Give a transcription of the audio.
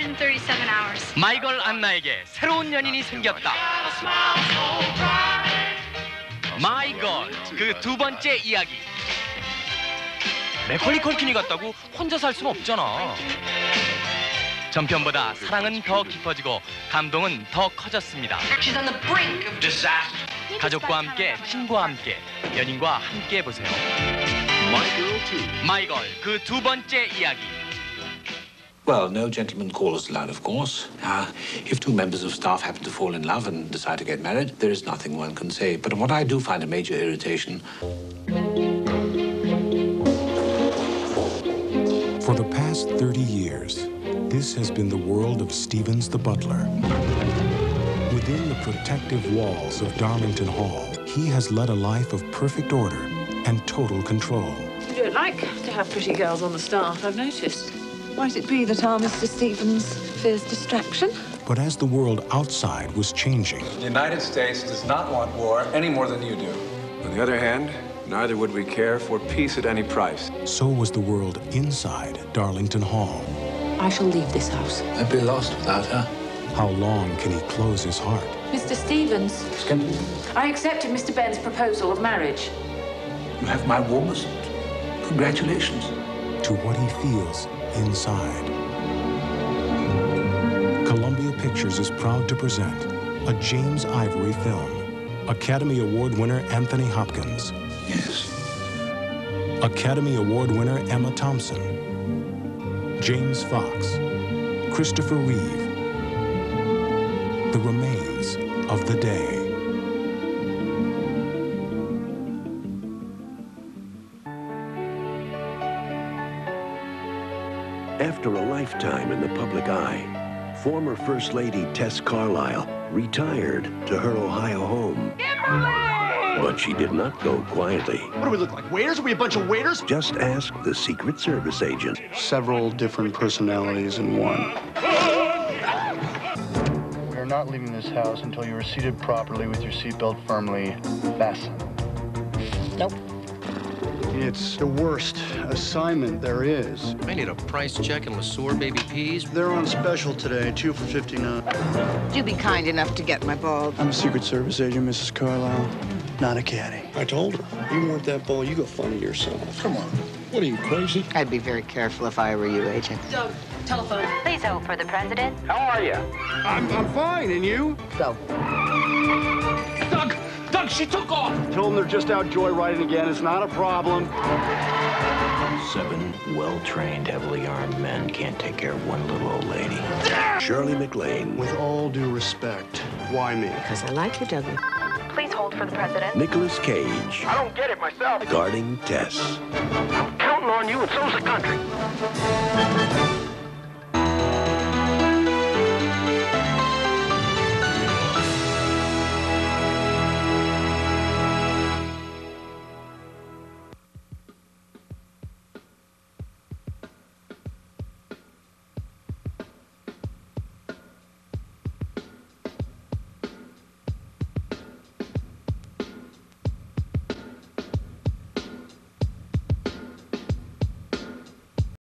137 hours. 마이걸 안나에게 새로운 연인이 생겼다. 마이걸 그 두 번째 이야기. 맥컬리 컬킨이 같다고 혼자 살순 없잖아. 전편보다 사랑은 더 깊어지고 감동은 더 커졌습니다. 가족과 함께 친구와 함께 연인과 함께 보세요. 마이걸 그 두 번째 이야기. Well, no gentleman call is allowed, of course. Uh, if two members of staff happen to fall in love and decide to get married, there is nothing one can say. But what I do find a major irritation For the past 30 years, this has been the world of Stevens the butler. Within the protective walls of Darlington Hall, he has led a life of perfect order and total control. You don't like to have pretty girls on the staff, I've noticed. Might it be that our Mr. Stevens fears distraction? But as the world outside was changing, The United States does not want war any more than you do. On the other hand, neither would we care for peace at any price. so was the world inside Darlington Hall. I shall leave this house. I'd be lost without her. How long can he close his heart? Mr. Stevens, Skipper, I accepted Mr. Benn's proposal of marriage. you have my warmest congratulations. to what he feels inside. Columbia Pictures is proud to present a James Ivory film. Academy Award winner Anthony Hopkins, Yes. Academy Award winner Emma Thompson, James Fox, Christopher Reeve. The remains of the day. After a lifetime in the public eye, former First Lady Tess Carlisle retired to her Ohio home. But she did not go quietly. What do we look like? Waiters? Are we a bunch of waiters? Just ask the Secret Service agent. Several different personalities in one. We are not leaving this house until you are seated properly with your seatbelt firmly fastened. It's the worst assignment there is. I need a price check and LeSueur baby peas. They're on special today, two for 59. Would you be kind enough to get my ball? I'm a Secret Service agent, Mrs. Carlisle, not a caddy. I told her, you want that ball, you go find it yourself. Come on. What are you, crazy? I'd be very careful if I were you, Agent. Doug, telephone. Please hold for the president. How are you? I'm, I'm fine, and you? Go. Doug, Doug, she took off. Tell them they're just out joyriding again. It's not a problem. Seven well-trained, heavily armed men can't take care of one little old lady. Shirley MacLaine, With all due respect, why me? Because I like you, Dougie. Please hold for the president. Nicolas Cage, I don't get it myself. guarding Tess. I'm counting on you, and so's the country.